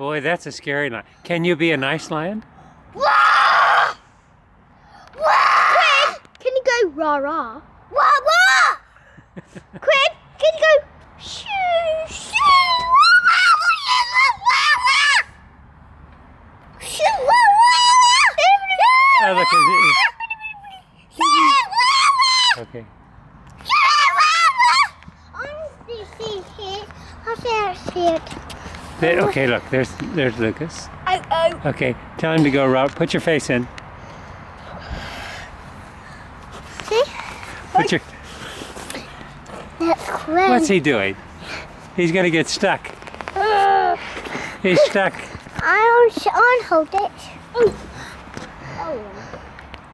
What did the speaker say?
Boy, that's a scary lion. Can you be a nice lion? Wah! Wah! Can you go rah rah? Wah wah! Quinn, can you go shoo shoo? Oh, look, it- Shoo, wah, wah. Okay. Shoo, wah, There- okay, look, there's there's Lucas. Oh, oh. Okay, tell him to go right. Put your face in. See? Put your. That's. What's he doing? He's gonna get stuck. Uh, He's stuck. I'll, I'll hold it. Oh.